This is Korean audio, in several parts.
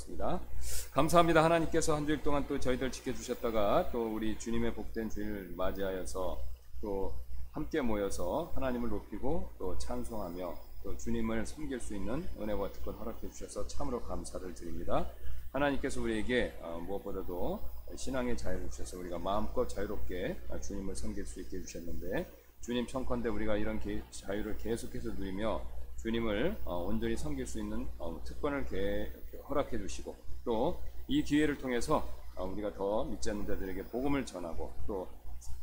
하겠습니다. 감사합니다. 하나님께서 한 주일 동안 또 저희들 지켜주셨다가 또 우리 주님의 복된 주일을 맞이하여서 또 함께 모여서 하나님을 높이고 또 찬송하며 또 주님을 섬길 수 있는 은혜와 특권 허락해 주셔서 참으로 감사를 드립니다. 하나님께서 우리에게 어, 무엇보다도 신앙의 자유를 주셔서 우리가 마음껏 자유롭게 주님을 섬길 수 있게 해주셨는데 주님 청컨대 우리가 이런 자유를 계속해서 누리며 주님을 어, 온전히 섬길 수 있는 어, 특권을 허락해 주시고 또 이 기회를 통해서 우리가 더 믿지 않는 자들에게 복음을 전하고 또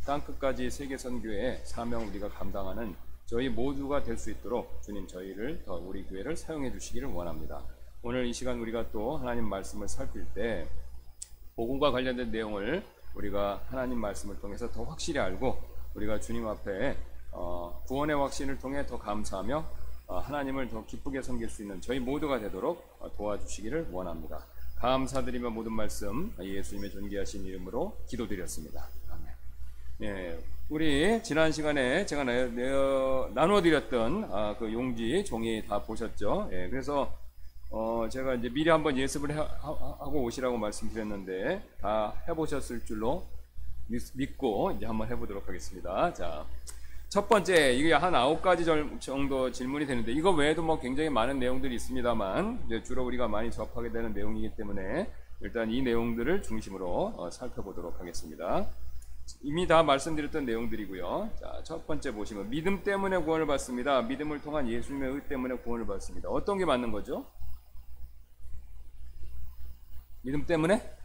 땅끝까지 세계 선교의 사명 우리가 감당하는 저희 모두가 될 수 있도록 주님 저희를 더 우리 교회를 사용해 주시기를 원합니다. 오늘 이 시간 우리가 또 하나님 말씀을 살필 때 복음과 관련된 내용을 우리가 하나님 말씀을 통해서 더 확실히 알고 우리가 주님 앞에 어, 구원의 확신을 통해 더 감사하며 어, 하나님을 더 기쁘게 섬길 수 있는 저희 모두가 되도록 어, 도와주시기를 원합니다. 감사드리며 모든 말씀 예수님의 존귀하신 이름으로 기도드렸습니다. 아멘. 예, 우리 지난 시간에 제가 나눠드렸던 아, 그 용지 종이 다 보셨죠? 예, 그래서 어, 제가 이제 미리 한번 예습을 해, 하고 오시라고 말씀드렸는데 다 해보셨을 줄로 믿 고 이제 한번 해보도록 하겠습니다. 자, 첫 번째 이게 한 아홉 가지 정도 질문이 되는데 이거 외에도 뭐 굉장히 많은 내용들이 있습니다만 이제 주로 우리가 많이 접하게 되는 내용이기 때문에 일단 이 내용들을 중심으로 어, 살펴보도록 하겠습니다. 이미 다 말씀드렸던 내용들이고요. 자, 첫 번째 보시면 믿음 때문에 구원을 받습니다. 믿음을 통한 예수님의 의 때문에 구원을 받습니다. 어떤 게 맞는 거죠? 믿음 때문에?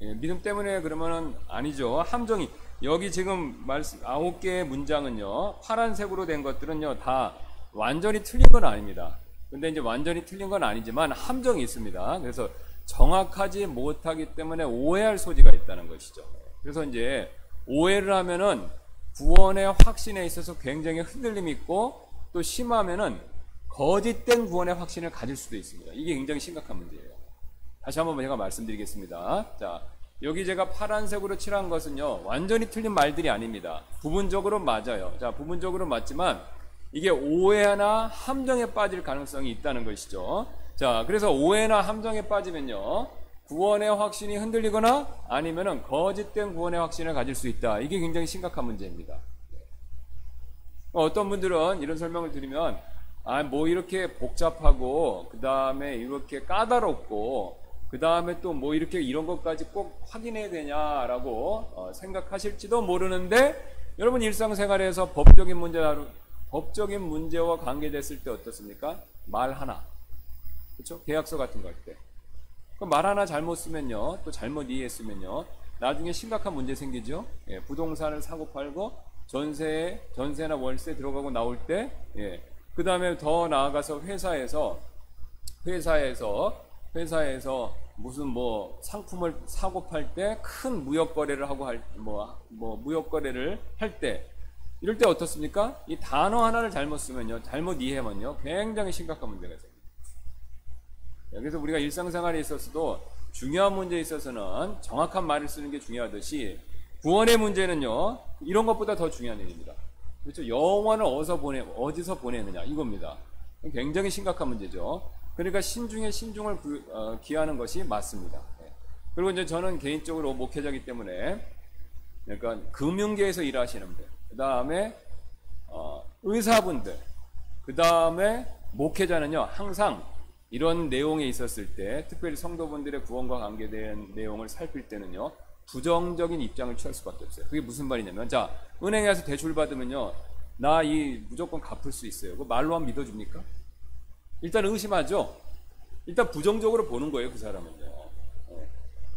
예, 믿음 때문에 그러면은 아니죠. 함정이 여기 지금 말씀 아홉 개의 문장은요. 파란색으로 된 것들은요. 다 완전히 틀린 건 아닙니다. 근데 이제 완전히 틀린 건 아니지만 함정이 있습니다. 그래서 정확하지 못하기 때문에 오해할 소지가 있다는 것이죠. 그래서 이제 오해를 하면은 구원의 확신에 있어서 굉장히 흔들림이 있고 또 심하면은 거짓된 구원의 확신을 가질 수도 있습니다. 이게 굉장히 심각한 문제예요. 다시 한번 제가 말씀드리겠습니다. 자, 여기 제가 파란색으로 칠한 것은요, 완전히 틀린 말들이 아닙니다. 부분적으로 맞아요. 자, 부분적으로 맞지만, 이게 오해나 함정에 빠질 가능성이 있다는 것이죠. 자, 그래서 오해나 함정에 빠지면요, 구원의 확신이 흔들리거나 아니면은 거짓된 구원의 확신을 가질 수 있다. 이게 굉장히 심각한 문제입니다. 어떤 분들은 이런 설명을 드리면, 아, 뭐 이렇게 복잡하고, 그 다음에 이렇게 까다롭고, 그 다음에 또 뭐 이렇게 이런 것까지 꼭 확인해야 되냐라고 어, 생각하실지도 모르는데 여러분 일상생활에서 법적인 문제 법적인 문제와 관계됐을 때 어떻습니까? 말 하나 그렇죠? 계약서 같은 거 할 때. 말 하나 잘못 쓰면요, 또 잘못 이해했으면요, 나중에 심각한 문제 생기죠. 예, 부동산을 사고 팔고 전세, 전세나 월세 들어가고 나올 때, 예, 그 다음에 더 나아가서 회사에서 회사에서 회사에서 무슨 뭐 상품을 사고 팔 때 큰 무역 거래를 하고 할뭐 뭐 무역 거래를 할 때 이럴 때 어떻습니까? 이 단어 하나를 잘못 쓰면요, 잘못 이해하면요, 굉장히 심각한 문제가 생깁니다. 그래서 우리가 일상생활에 있어서도 중요한 문제에 있어서는 정확한 말을 쓰는 게 중요하듯이 구원의 문제는요, 이런 것보다 더 중요한 일입니다. 그렇죠? 영원을 어디서 보내, 어디서 보내느냐, 이겁니다. 굉장히 심각한 문제죠. 그러니까 신중에 신중을 구, 어, 기하는 것이 맞습니다. 예. 그리고 이제 저는 개인적으로 목회자이기 때문에 그러니까 금융계에서 일하시는 분들, 그 다음에 어, 의사분들, 그 다음에 목회자는요 항상 이런 내용에 있었을 때, 특별히 성도분들의 구원과 관계된 내용을 살필 때는요 부정적인 입장을 취할 수밖에 없어요. 그게 무슨 말이냐면, 자 은행에 서 대출 받으면요 나 이 무조건 갚을 수 있어요. 그 말로 하면 믿어줍니까? 일단 의심하죠. 일단 부정적으로 보는 거예요, 그 사람은요. 어.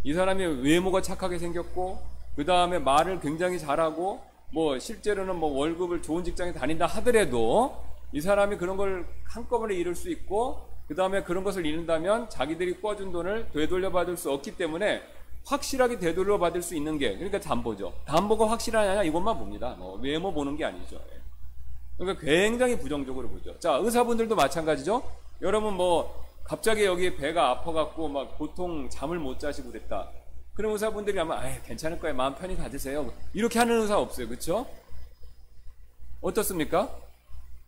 이 사람이 외모가 착하게 생겼고, 그 다음에 말을 굉장히 잘하고, 뭐 실제로는 뭐 월급을 좋은 직장에 다닌다 하더라도 이 사람이 그런 걸 한꺼번에 잃을 수 있고, 그 다음에 그런 것을 잃는다면 자기들이 꿔준 돈을 되돌려 받을 수 없기 때문에 확실하게 되돌려 받을 수 있는 게 그러니까 담보죠. 담보가 확실하냐 이것만 봅니다. 뭐 외모 보는 게 아니죠. 그러니까 굉장히 부정적으로 보죠. 자, 의사분들도 마찬가지죠. 여러분 뭐 갑자기 여기 배가 아파갖고 막 보통 잠을 못 자시고 그랬다. 그런 의사분들이 아마 아 괜찮을 거예요. 마음 편히 가지세요. 이렇게 하는 의사 없어요. 그렇죠? 어떻습니까?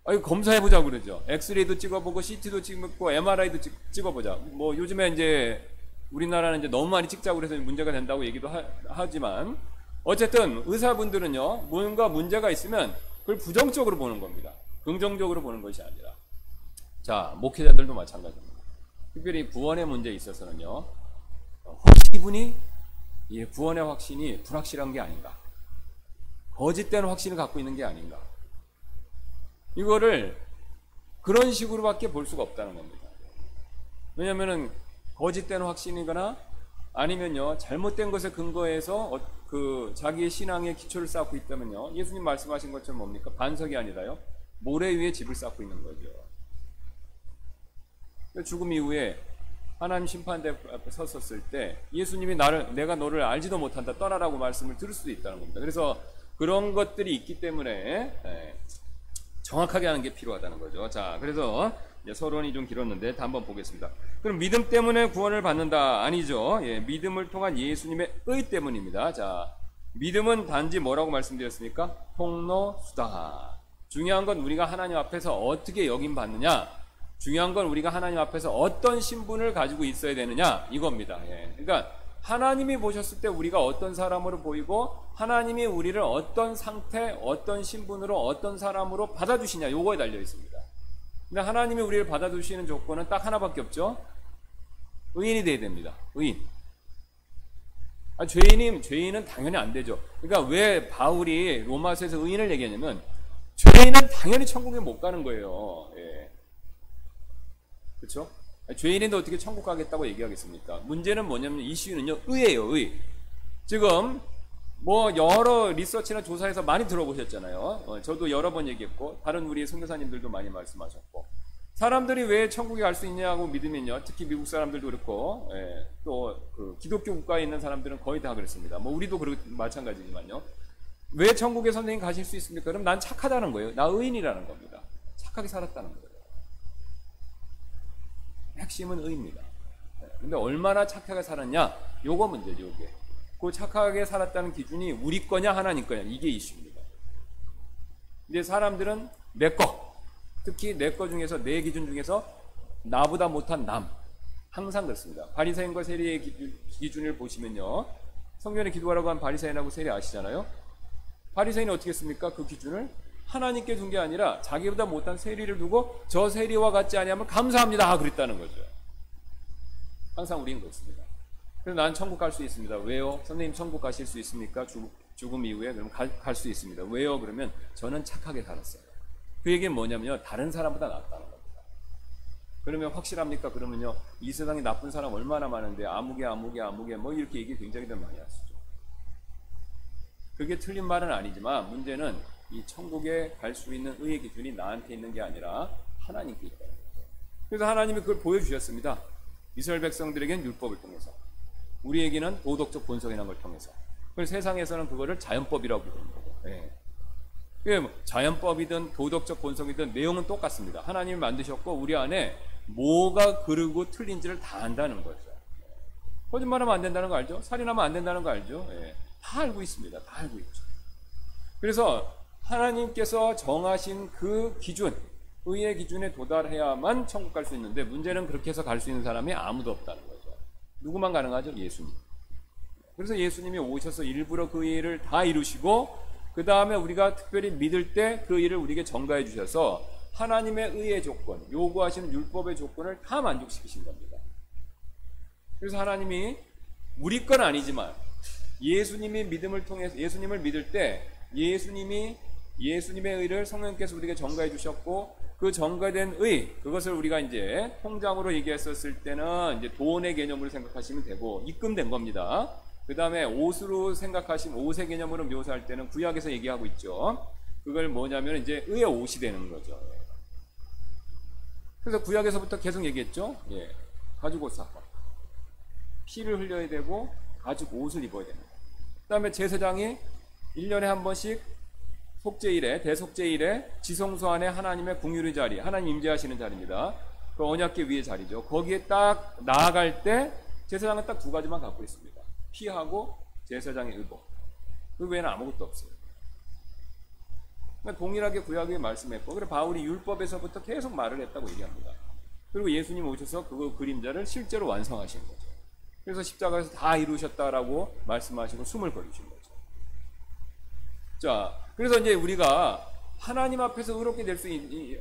아니 검사해보자 그러죠. 엑스레이도 찍어보고 CT도 찍고 MRI도 찍, 어보자뭐 요즘에 이제 우리나라는 이제 너무 많이 찍자고 그래서 문제가 된다고 얘기도 하, 지만 어쨌든 의사분들은요 뭔가 문제가 있으면 그걸 부정적으로 보는 겁니다. 긍정적으로 보는 것이 아니라 자 목회자들도 마찬가지입니다. 특별히 구원의 문제에 있어서는요 혹시 이분이 구원의 확신이 불확실한 게 아닌가 거짓된 확신을 갖고 있는 게 아닌가 이거를 그런 식으로밖에 볼 수가 없다는 겁니다. 왜냐하면 거짓된 확신이거나 아니면요 잘못된 것에 근거해서 어, 그 자기의 신앙의 기초를 쌓고 있다면요 예수님 말씀하신 것처럼 뭡니까 반석이 아니라요 모래 위에 집을 쌓고 있는 거죠. 죽음 이후에 하나님 심판대 앞에 섰었을 때 예수님이 나를 내가 너를 알지도 못한다 떠나라고 말씀을 들을 수도 있다는 겁니다. 그래서 그런 것들이 있기 때문에 예, 정확하게 하는 게 필요하다는 거죠. 자, 그래서 서론이 좀 길었는데 한번 보겠습니다. 그럼 믿음 때문에 구원을 받는다 아니죠? 예, 믿음을 통한 예수님의 의 때문입니다. 자, 믿음은 단지 뭐라고 말씀드렸습니까? 통로 수다. 중요한 건 우리가 하나님 앞에서 어떻게 여김 받느냐. 중요한 건 우리가 하나님 앞에서 어떤 신분을 가지고 있어야 되느냐 이겁니다. 예. 그러니까 하나님이 보셨을 때 우리가 어떤 사람으로 보이고 하나님이 우리를 어떤 상태, 어떤 신분으로 어떤 사람으로 받아주시냐 요거에 달려 있습니다. 근데 하나님이 우리를 받아주시는 조건은 딱 하나밖에 없죠. 의인이 돼야 됩니다. 의인. 아, 죄인이 죄인은 당연히 안 되죠. 그러니까 왜 바울이 로마서에서 의인을 얘기하냐면 죄인은 당연히 천국에 못 가는 거예요. 예. 그렇죠? 죄인인데 어떻게 천국 가겠다고 얘기하겠습니까? 문제는 뭐냐면 이슈는요, 의예요, 의. 지금 뭐 여러 리서치나 조사에서 많이 들어보셨잖아요. 어, 저도 여러 번 얘기했고 다른 우리 선교사님들도 많이 말씀하셨고 사람들이 왜 천국에 갈 수 있냐고 믿으면요. 특히 미국 사람들도 그렇고 예, 또그 기독교 국가에 있는 사람들은 거의 다 그렇습니다. 뭐 우리도 그렇 마찬가지지만요. 왜 천국에 선생님 가실 수 있습니까? 그럼 난 착하다는 거예요. 나 의인이라는 겁니다. 착하게 살았다는 거예요. 핵심은 의입니다. 근데 얼마나 착하게 살았냐? 요거 문제죠, 요게. 그 착하게 살았다는 기준이 우리 거냐 하나님 거냐 이게 이슈입니다. 근데 사람들은 내 거, 특히 내 거 중에서 내 기준 중에서 나보다 못한 남 항상 그렇습니다. 바리새인과 세리의 기준, 을 보시면요. 성경에 기도하라고 한 바리새인하고 세리 아시잖아요. 바리새인은 어떻게 했습니까? 그 기준을 하나님께 둔 게 아니라 자기보다 못한 세리를 두고 저 세리와 같지 아니하면 감사합니다. 그랬다는 거죠. 항상 우리는 그렇습니다. 그래서 난 천국 갈 수 있습니다. 왜요? 선생님 천국 가실 수 있습니까? 죽, 죽음 이후에 그럼 갈 수 있습니다. 왜요? 그러면 저는 착하게 살았어요. 그 얘기는 뭐냐면요. 다른 사람보다 낫다는 겁니다. 그러면 확실합니까? 그러면요. 이 세상에 나쁜 사람 얼마나 많은데 아무개 아무개 아무개 뭐 이렇게 얘기 굉장히 많이 하시죠. 그게 틀린 말은 아니지만 문제는 이 천국에 갈 수 있는 의의 기준이 나한테 있는 게 아니라 하나님께 있다. 그래서 하나님이 그걸 보여주셨습니다. 이스라엘 백성들에게는 율법을 통해서, 우리에게는 도덕적 본성이라는 걸 통해서. 그래서 세상에서는 그거를 자연법이라고 부르는 거고. 네. 뭐 자연법이든 도덕적 본성이든 내용은 똑같습니다. 하나님이 만드셨고 우리 안에 뭐가 그르고 틀린지를 다 안다는 거죠. 거짓말하면 안 된다는 거 알죠? 살인하면 안 된다는 거 알죠? 네. 다 알고 있습니다. 다 알고 있죠. 그래서 하나님께서 정하신 그 기준, 의의 기준에 도달해야만 천국 갈 수 있는데 문제는 그렇게 해서 갈 수 있는 사람이 아무도 없다는. 누구만 가능하죠? 예수님. 그래서 예수님이 오셔서 일부러 그 일을 다 이루시고 그 다음에 우리가 특별히 믿을 때 그 일을 우리에게 전가해 주셔서 하나님의 의의 조건, 요구하시는 율법의 조건을 다 만족시키신 겁니다. 그래서 하나님이 우리 건 아니지만 예수님이 믿음을 통해서 예수님을 믿을 때 예수님이 예수님의 의를 성령께서 우리에게 전가해 주셨고 그 전가된 의 그것을 우리가 이제 통장으로 얘기했었을 때는 이제 돈의 개념으로 생각하시면 되고 입금된 겁니다. 그 다음에 옷으로 생각하시면 옷의 개념으로 묘사할 때는 구약에서 얘기하고 있죠. 그걸 뭐냐면 이제 의의 옷이 되는 거죠. 그래서 구약에서부터 계속 얘기했죠. 예. 가죽 옷 사건. 피를 흘려야 되고 가죽 옷을 입어야 됩니다. 그 다음에 제사장이 1년에 한 번씩 속죄일에 대속죄일에 지성소 안에 하나님의 궁유의 자리, 하나님 임재하시는 자리입니다. 그 언약계 위의 자리죠. 거기에 딱 나아갈 때 제사장은 딱 두 가지만 갖고 있습니다. 피하고 제사장의 의복. 그 외에는 아무것도 없어요. 그러니까 동일하게 구약에 말씀했고 그래 바울이 율법에서부터 계속 말을 했다고 얘기합니다. 그리고 예수님 오셔서 그 그림자를 실제로 완성하신 거죠. 그래서 십자가에서 다 이루셨다라고 말씀하시고 숨을 거두신 거죠. 자, 그래서 이제 우리가 하나님 앞에서 의롭게 될 수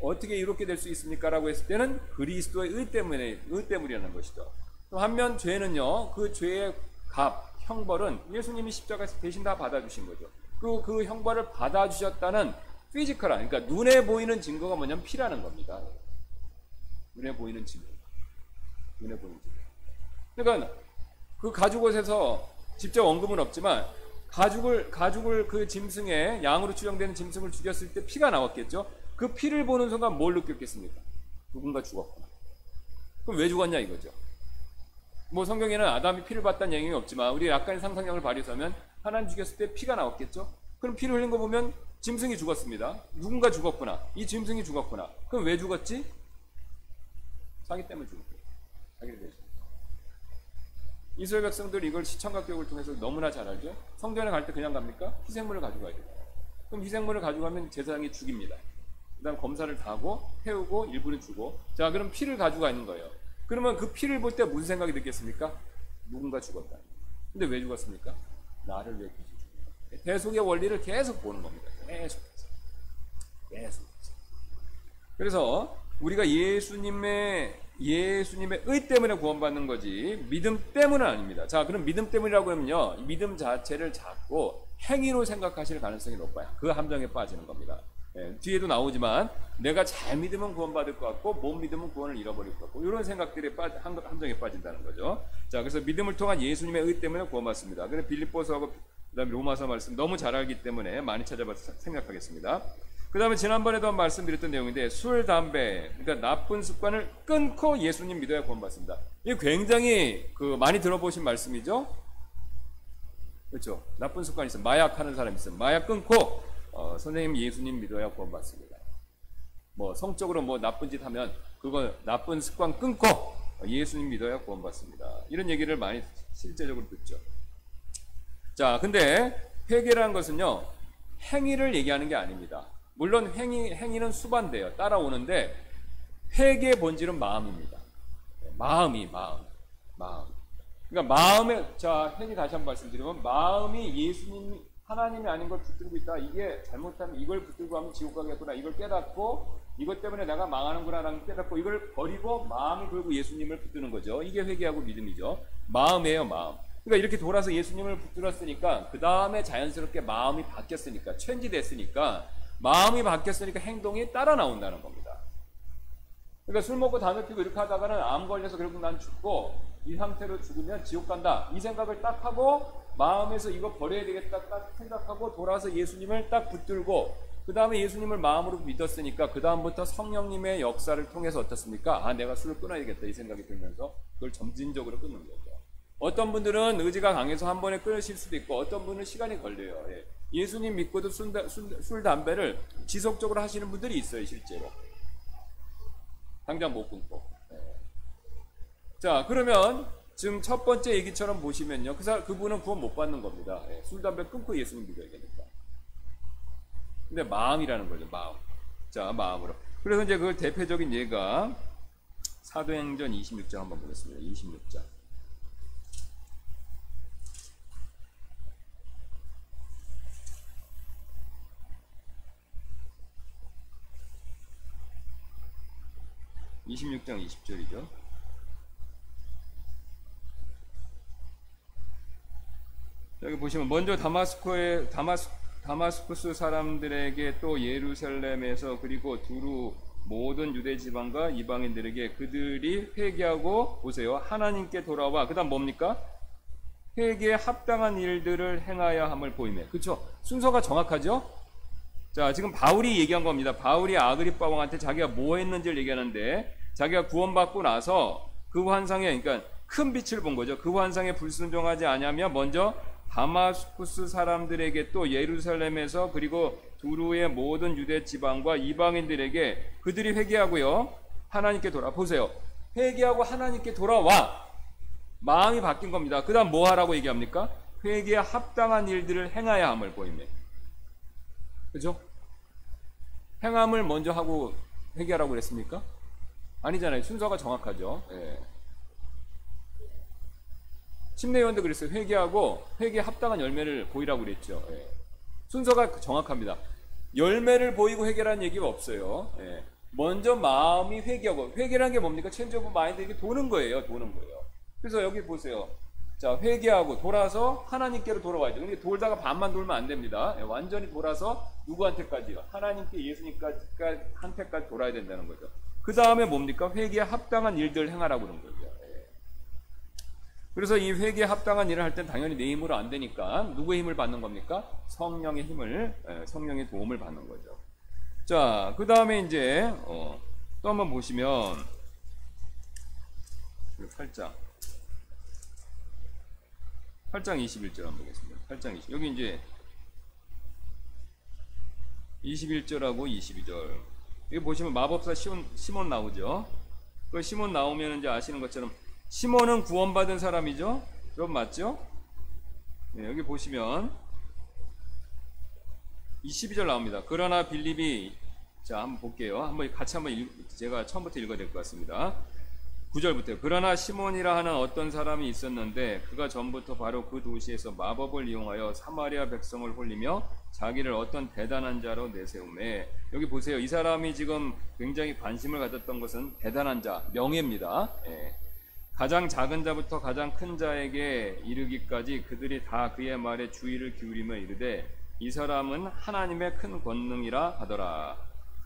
어떻게 이롭게 될 수 있습니까라고 했을 때는 그리스도의 의 때문에 의 때문이라는 것이죠. 또 한면 죄는요 그 죄의 값 형벌은 예수님이 십자가에서 대신 다 받아주신 거죠. 그리고 그 형벌을 받아주셨다는 physical한 그러니까 눈에 보이는 증거가 뭐냐면 피라는 겁니다. 눈에 보이는 증거. 눈에 보이는 증거. 그러니까 그 가죽 옷에서 직접 언급은 없지만 가죽을 가죽을 그 짐승에 양으로 추정되는 짐승을 죽였을 때 피가 나왔겠죠. 그 피를 보는 순간 뭘 느꼈겠습니까? 누군가 죽었구나. 그럼 왜 죽었냐 이거죠. 뭐 성경에는 아담이 피를 봤다는 얘기는 없지만 우리 약간의 상상력을 발휘해서면 하나님 죽였을 때 피가 나왔겠죠. 그럼 피를 흘린 거 보면 짐승이 죽었습니다. 누군가 죽었구나. 이 짐승이 죽었구나. 그럼 왜 죽었지? 자기 때문에 죽었고 자기를 위해서. 이스라엘 백성들 이걸 시청각 교육을 통해서 너무나 잘 알죠. 성전에 갈 때 그냥 갑니까? 희생물을 가져가야 돼요. 그럼 희생물을 가져가면 제사장이 죽입니다. 그 다음 검사를 다 하고 태우고 일부는 주고 자 그럼 피를 가지고 있는 거예요. 그러면 그 피를 볼 때 무슨 생각이 들겠습니까? 누군가 죽었다. 근데 왜 죽었습니까? 나를 위해 죽었다. 대속의 원리를 계속 보는 겁니다. 계속. 계속. 그래서 우리가 예수님의 예수님의 의 때문에 구원받는 거지 믿음 때문은 아닙니다. 자, 그럼 믿음 때문이라고 하면요. 믿음 자체를 잡고 행위로 생각하실 가능성이 높아요. 그 함정에 빠지는 겁니다. 예, 뒤에도 나오지만 내가 잘 믿으면 구원받을 것 같고 못 믿으면 구원을 잃어버릴 것 같고 이런 생각들이 빠, 함정에 빠진다는 거죠. 자, 그래서 믿음을 통한 예수님의 의 때문에 구원받습니다. 그래 빌립보서하고 그다음에 로마서 말씀 너무 잘 알기 때문에 많이 찾아봐서 생각하겠습니다. 그 다음에 지난번에도 말씀드렸던 내용인데 술, 담배, 그러니까 나쁜 습관을 끊고 예수님 믿어야 구원받습니다. 이게 굉장히 그 많이 들어보신 말씀이죠. 그렇죠. 나쁜 습관이 있어. 마약 하는 사람이 있어. 마약 끊고 어, 선생님 예수님 믿어야 구원받습니다. 뭐 성적으로 뭐 나쁜 짓 하면 그거 나쁜 습관 끊고 예수님 믿어야 구원받습니다. 이런 얘기를 많이 실제적으로 듣죠. 자, 근데 회개라는 것은요 행위를 얘기하는 게 아닙니다. 물론 행위, 행위는 수반돼요. 따라오는데 회개의 본질은 마음입니다. 마음이 마음. 마음. 그러니까 마음에 자 회개 다시 한번 말씀드리면 마음이 예수님 하나님이 아닌 걸 붙들고 있다. 이게 잘못하면 이걸 붙들고 하면 지옥 가겠구나. 이걸 깨닫고 이것 때문에 내가 망하는구나라는 깨닫고 이걸 버리고 마음을 걸고 예수님을 붙드는 거죠. 이게 회개하고 믿음이죠. 마음이에요, 마음. 그러니까 이렇게 돌아서 예수님을 붙들었으니까 그 다음에 자연스럽게 마음이 바뀌었으니까 체인지 됐으니까 마음이 바뀌었으니까 행동이 따라 나온다는 겁니다. 그러니까 술 먹고 담배 피고 이렇게 하다가는 암 걸려서 결국 난 죽고 이 상태로 죽으면 지옥 간다. 이 생각을 딱 하고 마음에서 이거 버려야 되겠다 딱 생각하고 돌아서 예수님을 딱 붙들고 그 다음에 예수님을 마음으로 믿었으니까 그 다음부터 성령님의 역사를 통해서 어떻습니까? 아 내가 술을 끊어야겠다 이 생각이 들면서 그걸 점진적으로 끊는 거죠. 어떤 분들은 의지가 강해서 한 번에 끊으실 수도 있고 어떤 분은 시간이 걸려요. 예. 예수님 믿고도 술, 술, 술, 담배를 지속적으로 하시는 분들이 있어요, 실제로. 당장 못 끊고. 네. 자, 그러면 지금 첫 번째 얘기처럼 보시면요. 그 사람, 그분은 구원 못 받는 겁니다. 네. 술, 담배 끊고 예수님 믿어야 되니까. 근데 마음이라는 거죠, 마음. 자, 마음으로. 그래서 이제 그 대표적인 예가 사도행전 26장 한번 보겠습니다. 26장. 26장 20절이죠. 여기 보시면 먼저 다마스코의 다마스 다마스쿠스 사람들에게 또 예루살렘에서 그리고 두루 모든 유대 지방과 이방인들에게 그들이 회개하고 보세요. 하나님께 돌아와 그다음 뭡니까? 회개에 합당한 일들을 행하여 함을 보이네. 그렇죠? 순서가 정확하죠? 자, 지금 바울이 얘기한 겁니다. 바울이 아그리빠 왕한테 자기가 뭐 했는지를 얘기하는데 자기가 구원받고 나서 그 환상에 그러니까 큰 빛을 본 거죠. 그 환상에 불순종하지 않으면 먼저 다마스쿠스 사람들에게 또 예루살렘에서 그리고 두루의 모든 유대 지방과 이방인들에게 그들이 회개하고요. 하나님께 돌아 보세요. 회개하고 하나님께 돌아와 마음이 바뀐 겁니다. 그다음 뭐 하라고 얘기합니까? 회개에 합당한 일들을 행하야 함을 보입니다. 그죠? 행함을 먼저 하고 회개하라고 그랬습니까? 아니잖아요. 순서가 정확하죠. 예. 침례위원도 그랬어요. 회개하고 회개에 합당한 열매를 보이라고 그랬죠. 예. 순서가 정확합니다. 열매를 보이고 회개라는 얘기가 없어요. 예. 먼저 마음이 회개하고 회개라는 게 뭡니까? change of mind 이게 도는 거예요. 도는 거예요. 그래서 여기 보세요. 자, 회개하고 돌아서 하나님께로 돌아와야죠. 근데 돌다가 반만 돌면 안 됩니다. 예, 완전히 돌아서 누구한테까지요? 하나님께 예수님까지 한테까지 돌아야 된다는 거죠. 그 다음에 뭡니까? 회개에 합당한 일들 행하라고 그런 거죠. 예. 그래서 이 회개에 합당한 일을 할 땐 당연히 내 힘으로 안 되니까 누구의 힘을 받는 겁니까? 성령의 힘을, 예, 성령의 도움을 받는 거죠. 자, 그 다음에 이제, 어, 또 한번 보시면, 8장. 8장 21절 한번 보겠습니다. 8장 20. 여기 이제 21절하고 22절. 여기 보시면 마법사 시몬, 시몬 나오죠. 그 시몬 나오면 이제 아시는 것처럼 시몬은 구원받은 사람이죠. 그럼 맞죠? 네, 여기 보시면 22절 나옵니다. 그러나 빌립이 자 한번 볼게요. 한번 같이 한번 읽, 제가 처음부터 읽어야 될 것 같습니다. 9절부터 그러나 시몬이라 하는 어떤 사람이 있었는데 그가 전부터 바로 그 도시에서 마법을 이용하여 사마리아 백성을 홀리며 자기를 어떤 대단한 자로 내세우매. 여기 보세요. 이 사람이 지금 굉장히 관심을 가졌던 것은 대단한 자 명예입니다. 예. 가장 작은 자부터 가장 큰 자에게 이르기까지 그들이 다 그의 말에 주의를 기울이며 이르되 이 사람은 하나님의 큰 권능이라 하더라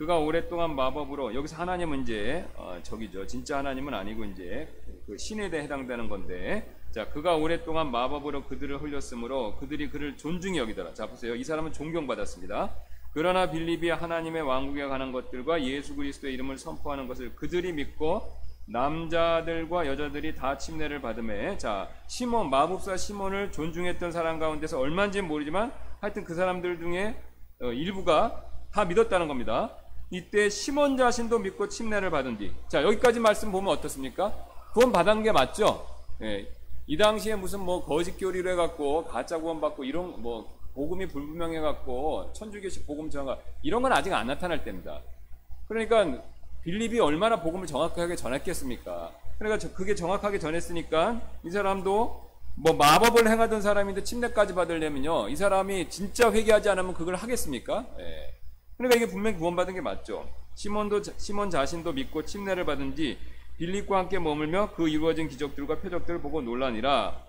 그가 오랫동안 마법으로 여기서 하나님은 이제 어, 저기죠. 진짜 하나님은 아니고 이제 그 신에 대해 해당되는 건데 자 그가 오랫동안 마법으로 그들을 흘렸으므로 그들이 그를 존중히 여기더라. 자 보세요. 이 사람은 존경받았습니다. 그러나 빌립이 하나님의 왕국에 관한 것들과 예수 그리스도의 이름을 선포하는 것을 그들이 믿고 남자들과 여자들이 다 침례를 받음에 자 시몬 마법사 시몬을 존중했던 사람 가운데서 얼마인지는 모르지만 하여튼 그 사람들 중에 어, 일부가 다 믿었다는 겁니다. 이때 시몬 자신도 믿고 침례를 받은 뒤. 자, 여기까지 말씀 보면 어떻습니까? 구원 받은 게 맞죠? 예. 이 당시에 무슨 뭐 거짓 교리를 해갖고 가짜 구원 받고 이런 뭐 복음이 불분명해갖고 천주교식 복음 정화 이런 건 아직 안 나타날 때입니다. 그러니까 빌립이 얼마나 복음을 정확하게 전했겠습니까? 그러니까 그게 정확하게 전했으니까 이 사람도 뭐 마법을 행하던 사람인데 침례까지 받으려면요 이 사람이 진짜 회개하지 않으면 그걸 하겠습니까? 예. 그러니까 이게 분명히 구원받은 게 맞죠. 시몬도 시몬 자신도 믿고 침례를 받은 뒤 빌립과 함께 머물며 그 이루어진 기적들과 표적들을 보고 놀라니라.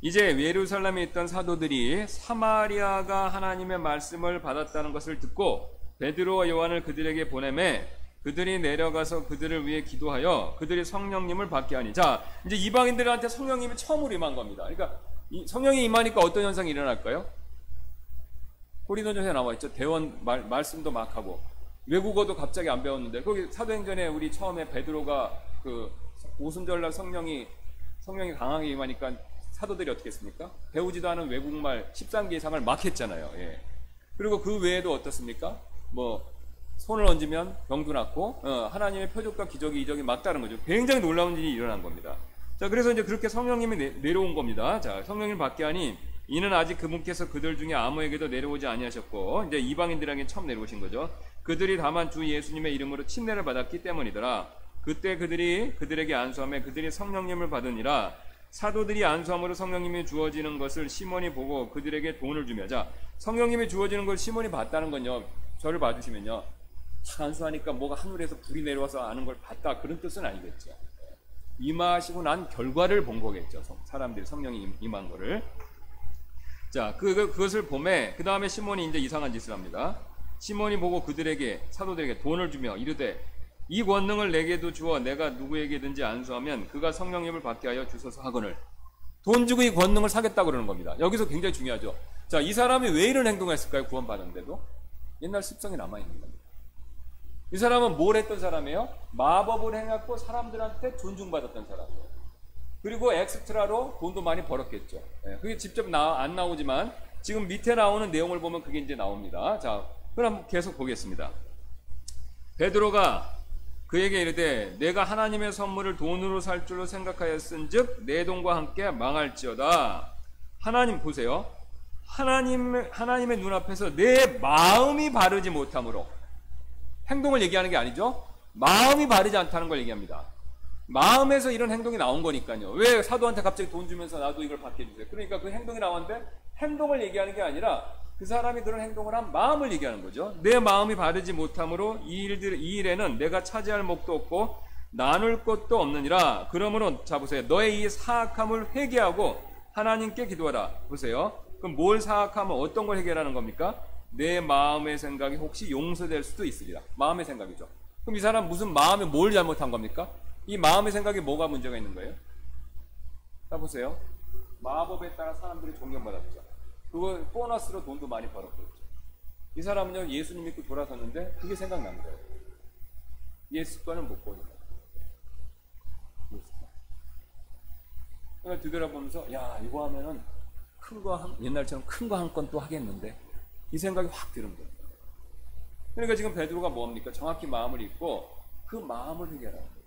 이제 예루살렘에 있던 사도들이 사마리아가 하나님의 말씀을 받았다는 것을 듣고 베드로와 요한을 그들에게 보내매 그들이 내려가서 그들을 위해 기도하여 그들이 성령님을 받게 하니 자 이제 이방인들한테 성령님이 처음으로 임한 겁니다. 그러니까 성령이 임하니까 어떤 현상이 일어날까요? 고린도전에 나와 있죠. 대원 말, 말씀도 막 하고 외국어도 갑자기 안 배웠는데 거기 사도행전에 우리 처음에 베드로가 그 오순절날 성령이 성령이 강하게 임하니까 사도들이 어떻게 했습니까? 배우지도 않은 외국말 13개 이상을 막 했잖아요. 예. 그리고 그 외에도 어떻습니까? 뭐 손을 얹으면 병도 낫고 어, 하나님의 표적과 기적이 이적이 맞다는 거죠. 굉장히 놀라운 일이 일어난 겁니다. 자 그래서 이제 그렇게 성령님이 내, 내려온 겁니다. 자 성령님 받게 하니 이는 아직 그분께서 그들 중에 아무에게도 내려오지 아니하셨고 이제 이방인들에게 처음 내려오신 거죠. 그들이 다만 주 예수님의 이름으로 침례를 받았기 때문이더라. 그때 그들이 그들에게 안수함에 그들이 성령님을 받으니라. 사도들이 안수함으로 성령님이 주어지는 것을 시몬이 보고 그들에게 돈을 주며 자 성령님이 주어지는 걸 시몬이 봤다는 건요. 저를 봐주시면요. 안수하니까 뭐가 하늘에서 불이 내려와서 아는 걸 봤다 그런 뜻은 아니겠죠. 임하시고 난 결과를 본 거겠죠. 사람들이 성령이 임한 거를. 자, 그, 그, 그것을 봄에, 그 다음에 시몬이 이제 이상한 짓을 합니다. 시몬이 보고 그들에게, 사도들에게 돈을 주며 이르되, 이 권능을 내게도 주어 내가 누구에게든지 안수하면 그가 성령님을 받게 하여 주소서 하거늘. 돈 주고 이 권능을 사겠다 그러는 겁니다. 여기서 굉장히 중요하죠. 자, 이 사람이 왜 이런 행동을 했을까요? 구원받았는데도? 옛날 습성이 남아 있는 겁니다. 이 사람은 뭘 했던 사람이에요? 마법을 행했고 사람들한테 존중받았던 사람이에요. 그리고 엑스트라로 돈도 많이 벌었겠죠. 네, 그게 직접 나, 안 나오지만 지금 밑에 나오는 내용을 보면 그게 이제 나옵니다. 자, 그럼 계속 보겠습니다. 베드로가 그에게 이르되 내가 하나님의 선물을 돈으로 살 줄로 생각하였은즉 내 돈과 함께 망할지어다. 하나님 보세요. 하나님 하나님의 눈앞에서 내 마음이 바르지 못함으로 행동을 얘기하는 게 아니죠. 마음이 바르지 않다는 걸 얘기합니다. 마음에서 이런 행동이 나온 거니까요. 왜 사도한테 갑자기 돈 주면서 나도 이걸 받게 해주세요. 그러니까 그 행동이 나왔는데 행동을 얘기하는 게 아니라 그 사람이 그런 행동을 한 마음을 얘기하는 거죠. 내 마음이 바르지 못함으로 이 일들 이 일에는 내가 차지할 목도 없고 나눌 것도 없느니라. 그러므로 자 보세요. 너의 이 사악함을 회개하고 하나님께 기도하라. 보세요. 그럼 뭘 사악하면 어떤 걸 해결하는 겁니까? 내 마음의 생각이 혹시 용서될 수도 있으리라. 마음의 생각이죠. 그럼 이 사람 무슨 마음에 뭘 잘못한 겁니까? 이 마음의 생각에 뭐가 문제가 있는 거예요? 자 보세요. 마법에 따라 사람들이 존경받았죠. 그거 보너스로 돈도 많이 벌었고. 이 사람은요 예수님 믿고 돌아섰는데 그게 생각난 거예요. 예수 거는 못 보는 거예요. 예수 거. 그러니까 뒤돌아보면서 야 이거 하면은 큰 거 한, 옛날처럼 큰 거 한 건 또 하겠는데 이 생각이 확 드는 거예요. 그러니까 지금 베드로가 뭡니까? 정확히 마음을 읽고 그 마음을 해결하는 거예요.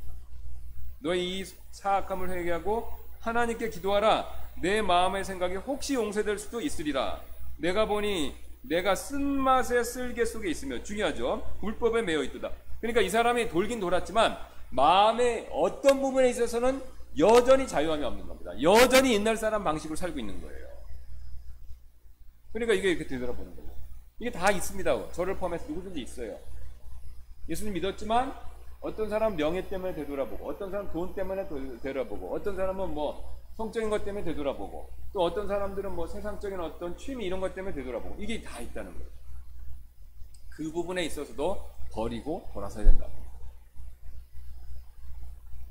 너의 이 사악함을 회개하고 하나님께 기도하라. 내 마음의 생각이 혹시 용서될 수도 있으리라. 내가 보니 내가 쓴맛의 쓸개 속에 있으며 중요하죠. 불법에 매여 있도다. 그러니까 이 사람이 돌긴 돌았지만 마음의 어떤 부분에 있어서는 여전히 자유함이 없는 겁니다. 여전히 옛날 사람 방식으로 살고 있는 거예요. 그러니까 이게 이렇게 되돌아보는 거예요. 이게 다 있습니다. 저를 포함해서 누구든지 있어요. 예수님 믿었지만 어떤 사람 명예 때문에 되돌아보고 어떤 사람 돈 때문에 되돌아보고 어떤 사람은 뭐 성적인 것 때문에 되돌아보고 또 어떤 사람들은 뭐 세상적인 어떤 취미 이런 것 때문에 되돌아보고 이게 다 있다는 거예요. 그 부분에 있어서도 버리고 돌아서야 된다.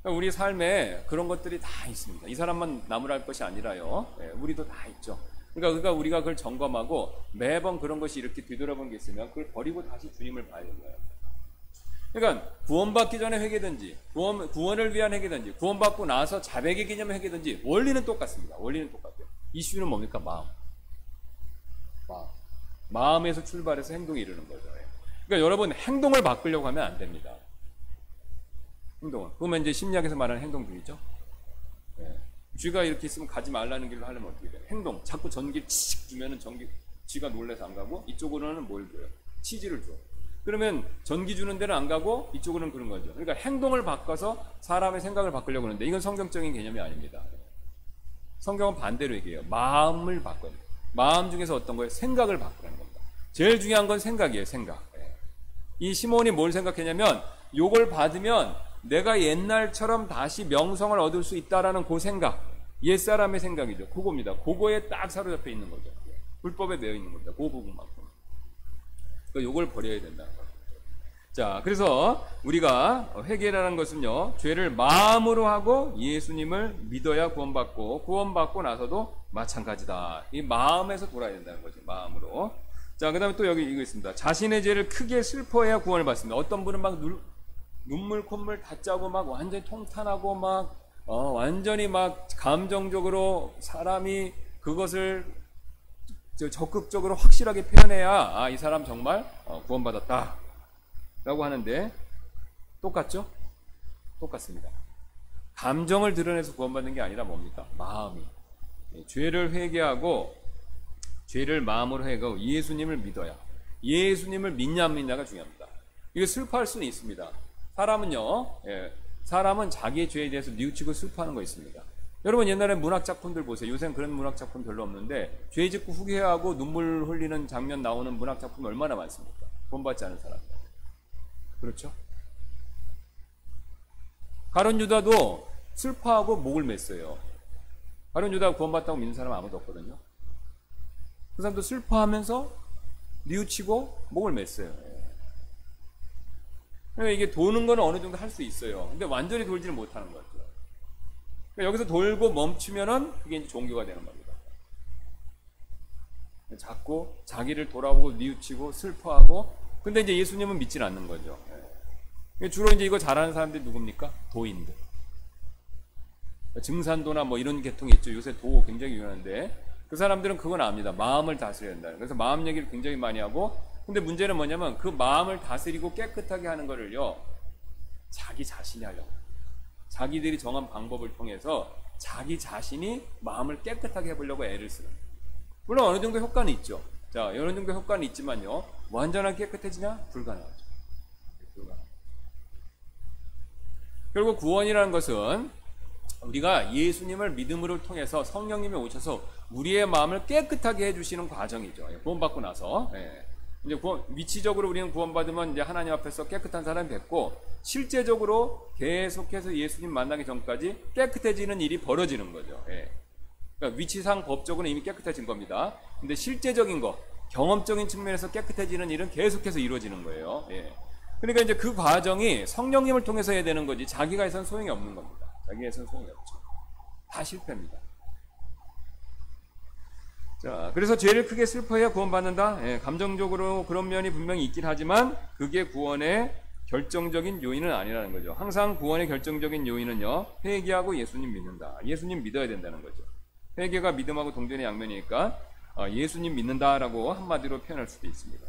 그러니까 우리 삶에 그런 것들이 다 있습니다. 이 사람만 나무랄 것이 아니라요. 네, 우리도 다 있죠. 그러니까, 그러니까 우리가 그걸 점검하고 매번 그런 것이 이렇게 뒤돌아보는 게 있으면 그걸 버리고 다시 주님을 봐야 되는 거예요. 그러니까 구원받기 전에 회개든지 구원, 구원을 위한 회개든지 구원받고 나서 자백의 개념의 회개든지 원리는 똑같습니다. 원리는 똑같아요. 이슈는 뭡니까? 마음. 마음. 마음에서 출발해서 행동이 이르는 거죠. 그러니까 여러분 행동을 바꾸려고 하면 안 됩니다. 행동을. 그러면 이제 심리학에서 말하는 행동 중이죠. 네. 쥐가 이렇게 있으면 가지 말라는 길로 하려면 어떻게 돼요? 행동. 자꾸 전기를 칙 주면은 전기 쥐가 놀래서 안 가고 이쪽으로는 뭘 줘요? 치즈를 줘. 그러면 전기 주는 데는 안 가고 이쪽으로는 그런 거죠. 그러니까 행동을 바꿔서 사람의 생각을 바꾸려고 하는데 이건 성경적인 개념이 아닙니다. 성경은 반대로 얘기해요. 마음을 바꿔야 돼요. 마음 중에서 어떤 거예요? 생각을 바꾸라는 겁니다. 제일 중요한 건 생각이에요. 생각. 예. 이 시몬이 뭘 생각했냐면 요걸 받으면 내가 옛날처럼 다시 명성을 얻을 수 있다라는 그 생각. 옛사람의 생각이죠. 그겁니다. 그거에 딱 사로잡혀 있는 거죠. 불법에 매여 있는 겁니다. 그 부분만큼. 그 요걸 버려야 된다는. 자, 그래서 우리가 회개라는 것은요, 죄를 마음으로 하고 예수님을 믿어야 구원받고, 구원받고 나서도 마찬가지다. 이 마음에서 돌아야 된다는 거죠, 마음으로. 자, 그 다음에 또 여기 이거 있습니다. 자신의 죄를 크게 슬퍼해야 구원을 받습니다. 어떤 분은 막 눈, 눈물, 콧물 다 짜고 막 완전히 통탄하고 막, 어, 완전히 막 감정적으로 사람이 그것을 적극적으로 확실하게 표현해야 아, 이 사람 정말 어, 구원받았다 라고 하는데 똑같죠? 똑같습니다. 감정을 드러내서 구원받는 게 아니라 뭡니까? 마음이. 예, 죄를 회개하고 죄를 마음으로 회개하고 예수님을 믿어야 예수님을 믿냐 안 믿냐가 중요합니다. 이거 슬퍼할 수는 있습니다. 사람은요, 예, 사람은 자기의 죄에 대해서 뉘우치고 슬퍼하는 거 있습니다. 여러분 옛날에 문학 작품들 보세요. 요새는 그런 문학 작품 별로 없는데 죄 짓고 후회하고 눈물 흘리는 장면 나오는 문학 작품 얼마나 많습니까? 본받지 않은 사람. 그렇죠? 가론 유다도 슬퍼하고 목을 맸어요. 가론 유다가 구원받다고 믿는 사람 아무도 없거든요. 그 사람도 슬퍼하면서 뉘우치고 목을 맸어요. 그러니까 이게 도는 거는 어느 정도 할 수 있어요. 근데 완전히 돌지는 못하는 거죠. 그러니까 여기서 돌고 멈추면은 그게 이제 종교가 되는 겁니다. 자꾸 자기를 돌아보고 뉘우치고 슬퍼하고 근데 이제 예수님은 믿지는 않는 거죠. 예. 주로 이제 이거 잘하는 사람들이 누굽니까? 도인들. 증산도나 뭐 이런 계통이 있죠. 요새 도 굉장히 유명한데 그 사람들은 그건 압니다. 마음을 다스려야 된다. 그래서 마음 얘기를 굉장히 많이 하고 근데 문제는 뭐냐면 그 마음을 다스리고 깨끗하게 하는 거를요. 자기 자신이 하려고. 자기들이 정한 방법을 통해서 자기 자신이 마음을 깨끗하게 해보려고 애를 쓰는 물론 어느 정도 효과는 있죠. 자, 어느 정도 효과는 있지만요. 완전하게 깨끗해지냐? 불가능하죠. 결국 구원이라는 것은 우리가 예수님을 믿음으로 통해서 성령님이 오셔서 우리의 마음을 깨끗하게 해주시는 과정이죠. 구원받고 나서. 예. 이제 구원, 위치적으로 우리는 구원받으면 이제 하나님 앞에서 깨끗한 사람이 됐고, 실제적으로 계속해서 예수님 만나기 전까지 깨끗해지는 일이 벌어지는 거죠. 예. 그러니까 위치상 법적으로는 이미 깨끗해진 겁니다. 근데 실제적인 거, 경험적인 측면에서 깨끗해지는 일은 계속해서 이루어지는 거예요. 예. 그러니까 이제 그 과정이 성령님을 통해서 해야 되는 거지 자기가 해서는 소용이 없는 겁니다. 자기가 해서는 소용이 없죠. 다 실패입니다. 자, 그래서 죄를 크게 슬퍼해야 구원받는다. 예, 감정적으로 그런 면이 분명히 있긴 하지만 그게 구원의 결정적인 요인은 아니라는 거죠. 항상 구원의 결정적인 요인은요, 회개하고 예수님 믿는다. 예수님 믿어야 된다는 거죠. 회개가 믿음하고 동전의 양면이니까 어, 예수님 믿는다라고 한마디로 표현할 수도 있습니다.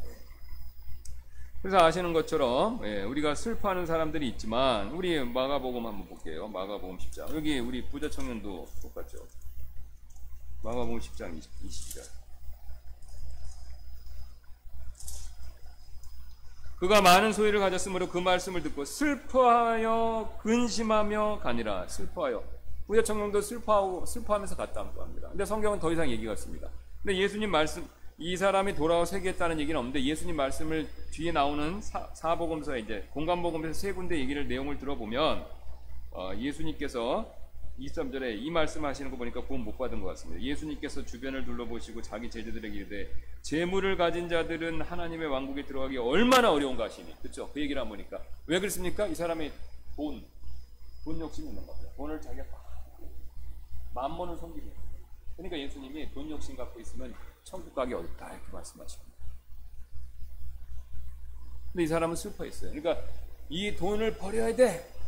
그래서 아시는 것처럼 예, 우리가 슬퍼하는 사람들이 있지만 우리 마가복음 한번 볼게요. 마가복음 10장 여기 우리 부자 청년도 똑같죠. 마가복음 10장 20, 절 그가 많은 소유를 가졌으므로 그 말씀을 듣고 슬퍼하여 근심하며 가니라 슬퍼하여 부자 청년도 슬퍼하고 슬퍼하면서 갔다고 합니다. 근데 성경은 더 이상 얘기가 없습니다. 근데 예수님 말씀 이 사람이 돌아와 세계했다는 얘기는 없는데 예수님 말씀을 뒤에 나오는 사, 복음서 이제 공간복음에서 세 군데 얘기를 내용을 들어보면 어, 예수님께서 23절에 이 말씀하시는 거 보니까 구원 못 받은 것 같습니다. 예수님께서 주변을 둘러보시고 자기 제자들에게 이르되 재물을 가진 자들은 하나님의 왕국에 들어가기 얼마나 어려운가 하시니 그렇죠? 그 얘기를 안 보니까 왜 그렇습니까? 이 사람이 돈, 돈 욕심이 있는 겁니다. 돈을 자기가 만번을 섬기는 그러니까 예수님이 돈 욕심 갖고 있으면 천국 가기 어렵다 이렇게 말씀하십니다. 근데 이 사람은 슬퍼했어요. 그러니까 이 돈을 버려야 돼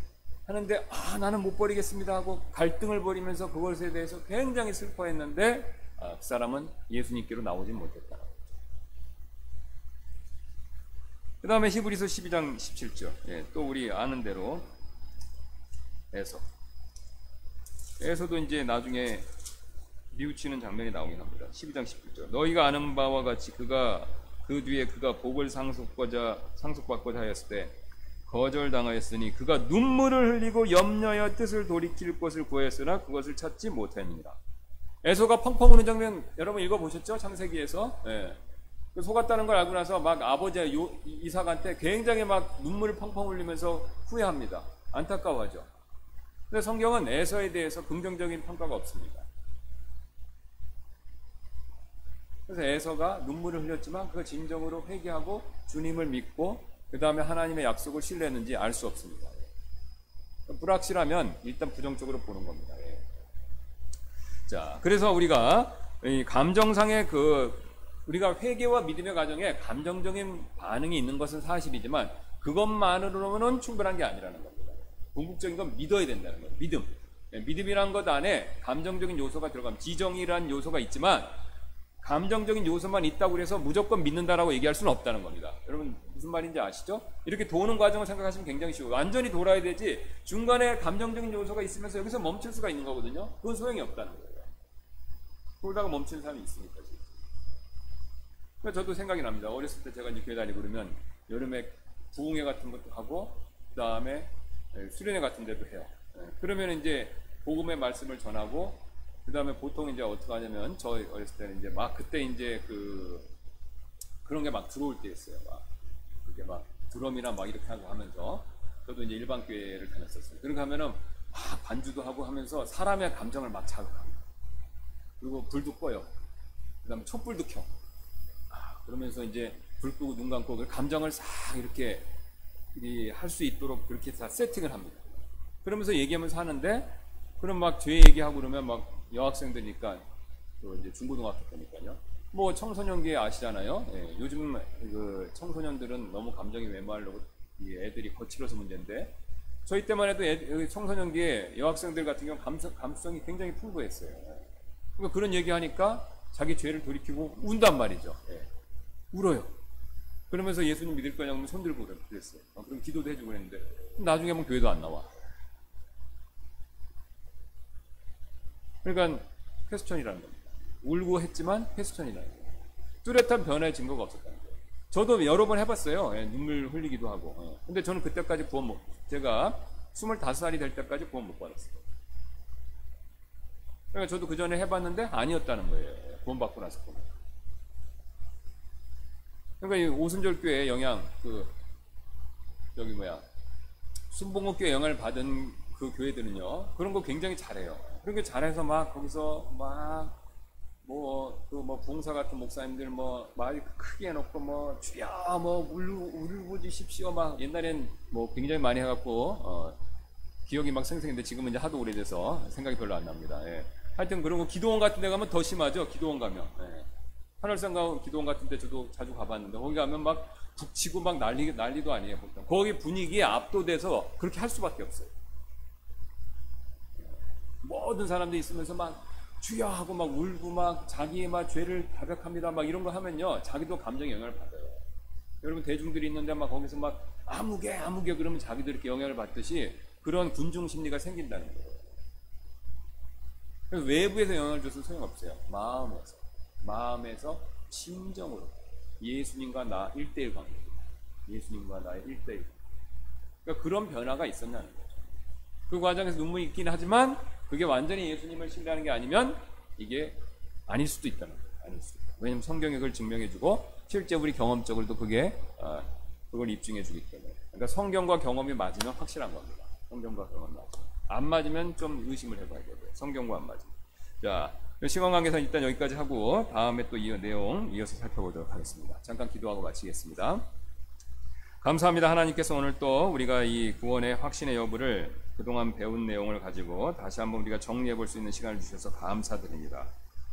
하는데 아 나는 못 버리겠습니다 하고 갈등을 벌이면서 그것에 대해서 굉장히 슬퍼했는데 아, 그 사람은 예수님께로 나오지 못했다. 그 다음에 히브리서 12장 17절 예, 또 우리 아는 대로 에서 에서도 이제 나중에 뉘우치는 장면이 나오긴 합니다. 12장 19절. 너희가 아는 바와 같이 그가 그 뒤에 그가 복을 상속받자 상속받고자 하였을 때 거절당하였으니 그가 눈물을 흘리고 염려하여 뜻을 돌이킬 것을 구했으나 그것을 찾지 못했느니라. 에서가 펑펑 우는 장면 여러분 읽어보셨죠? 창세기에서. 네. 속았다는 걸 알고 나서 막 아버지 이삭한테 굉장히 막 눈물을 펑펑 흘리면서 후회합니다. 안타까워하죠. 근데 성경은 에서에 대해서 긍정적인 평가가 없습니다. 그래서 에서가 눈물을 흘렸지만 그 진정으로 회개하고 주님을 믿고 그 다음에 하나님의 약속을 신뢰했는지 알 수 없습니다. 불확실하면 일단 부정적으로 보는 겁니다. 예. 자, 그래서 우리가 감정상의 그 우리가 회개와 믿음의 과정에 감정적인 반응이 있는 것은 사실이지만 그것만으로는 충분한 게 아니라는 겁니다. 궁극적인 건 믿어야 된다는 거예요. 믿음. 예, 믿음이란 것 안에 감정적인 요소가 들어가면 지정이란 요소가 있지만 감정적인 요소만 있다고 해서 무조건 믿는다라고 얘기할 수는 없다는 겁니다. 여러분 무슨 말인지 아시죠? 이렇게 도는 과정을 생각하시면 굉장히 쉬워요. 완전히 돌아야 되지 중간에 감정적인 요소가 있으면서 여기서 멈출 수가 있는 거거든요. 그건 소용이 없다는 거예요. 돌다가 멈추는 사람이 있으니까. 그러니까 저도 생각이 납니다. 어렸을 때 제가 이제 교회 다니고 그러면 여름에 부흥회 같은 것도 하고 그 다음에 수련회 같은 데도 해요. 예, 그러면 이제 복음의 말씀을 전하고 그 다음에 보통 이제 어떻게 하냐면 저 어렸을 때는 이제 막 그때 이제 그 그런 게 막 들어올 때였어요. 막 그게 막 드럼이나 막 이렇게 하고 하면서 저도 이제 일반 교회를 다녔었어요. 그렇게 하면은 막 반주도 하고 하면서 사람의 감정을 막 자극합니다. 그리고 불도 꺼요. 그 다음에 촛불도 켜. 아, 그러면서 이제 불 끄고 눈 감고 그 감정을 싹 이렇게 할 수 있도록 그렇게 다 세팅을 합니다. 그러면서 얘기하면서 하는데 그럼 막 죄 얘기하고 그러면 막 여학생들이니까 또 이제 중고등학교 때니까요. 뭐 청소년기에 아시잖아요. 예, 요즘 그 청소년들은 너무 감정이 메말르고 애들이 거칠어서 문제인데 저희 때만 해도 애, 청소년기에 여학생들 같은 경우 감성, 감성이 굉장히 풍부했어요. 그러니까 그런 얘기하니까 자기 죄를 돌이키고 운단 말이죠. 예. 울어요. 그러면서 예수님 믿을 거냐고 손 들고 그랬어요. 어, 그럼 기도도 해주고 그랬는데 나중에 보면 교회도 안 나와. 그러니까 퀘스천이라는 겁니다. 울고 했지만 퀘스천이라는 거예요. 뚜렷한 변화의 증거가 없었다는 거예요. 저도 여러 번 해봤어요. 예, 눈물 흘리기도 하고. 예. 근데 저는 그때까지 구원 못, 제가 25살이 될 때까지 구원 못 받았어요. 그러니까 저도 그 전에 해봤는데 아니었다는 거예요. 구원 받고 나서 보면. 그러니까 이 오순절 교회 영향 그 여기 뭐야 순봉국 교회 영향을 받은 그 교회들은요 그런 거 굉장히 잘해요. 그런 게 잘해서 막 거기서 막 뭐 그 뭐 봉사 같은 목사님들 뭐말 크게 해놓고 뭐 주여 뭐 울부짖십시오 막 옛날엔 뭐 굉장히 많이 해갖고 어 기억이 막 생생한데 지금은 이제 하도 오래돼서 생각이 별로 안 납니다. 예. 하여튼 그런 거 기도원 같은 데 가면 더 심하죠. 기도원 가면. 예. 하늘상가 기도원 같은 데 저도 자주 가봤는데 거기 가면 막 북치고 막 난리 난리도 아니에요 보통. 거기 분위기에 압도돼서 그렇게 할 수밖에 없어요. 모든 사람들이 있으면서 막 주여 하고 막 울고 막 자기의 막 죄를 다백합니다 막 이런 거 하면요 자기도 감정 영향을 받아요. 여러분 대중들이 있는데 막 거기서 막 아무개 아무개 그러면 자기도 이렇게 영향을 받듯이 그런 군중 심리가 생긴다는 거예요. 그래서 외부에서 영향을 줘서 소용없어요. 마음에서 마음에서 심정으로 예수님과 나 1대1 관계입니다. 예수님과 나의 1대1 그러니까 그런 변화가 있었냐는 거죠. 그 과정에서 눈물이 있긴 하지만 그게 완전히 예수님을 신뢰하는 게 아니면 이게 아닐 수도 있다는 거예요. 아닐 수도 있다. 왜냐하면 성경이 그걸 증명해주고 실제 우리 경험적으로도 그게 어, 그걸 입증해주기 때문에. 그러니까 성경과 경험이 맞으면 확실한 겁니다. 성경과 경험이 맞으면. 안 맞으면 좀 의심을 해봐야 되고요. 성경과 안 맞으면. 자, 시간 관계상 일단 여기까지 하고 다음에 또 이 내용 이어서 살펴보도록 하겠습니다. 잠깐 기도하고 마치겠습니다. 감사합니다. 하나님께서 오늘 또 우리가 이 구원의 확신의 여부를 그동안 배운 내용을 가지고 다시 한번 우리가 정리해 볼 수 있는 시간을 주셔서 감사드립니다.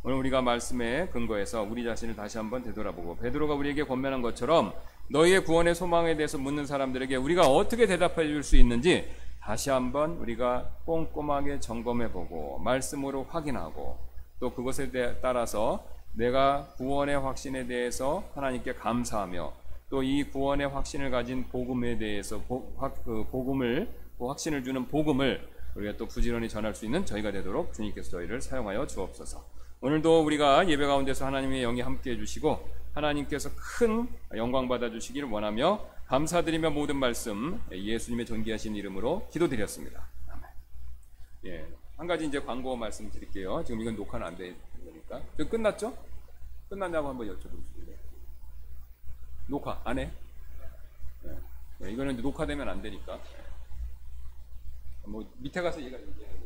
오늘 우리가 말씀에 근거해서 우리 자신을 다시 한번 되돌아보고 베드로가 우리에게 권면한 것처럼 너희의 구원의 소망에 대해서 묻는 사람들에게 우리가 어떻게 대답해 줄 수 있는지 다시 한번 우리가 꼼꼼하게 점검해 보고 말씀으로 확인하고 또 그것에 따라서 내가 구원의 확신에 대해서 하나님께 감사하며 또 이 구원의 확신을 가진 복음에 대해서 복, 그 복음을 그 확신을 주는 복음을 우리가 또 부지런히 전할 수 있는 저희가 되도록 주님께서 저희를 사용하여 주옵소서. 오늘도 우리가 예배 가운데서 하나님의 영이 함께 해 주시고 하나님께서 큰 영광 받아 주시기를 원하며 감사드리며 모든 말씀 예수님의 존귀하신 이름으로 기도드렸습니다. 예, 한 가지 이제 광고 말씀 드릴게요. 지금 이건 녹화는 안 되니까. 끝났죠? 끝났냐고 한번 여쭤보시길래. 녹화 안 해? 예. 예, 이거는 녹화되면 안 되니까. 뭐 밑에 가서 얘가 얘기해야 돼.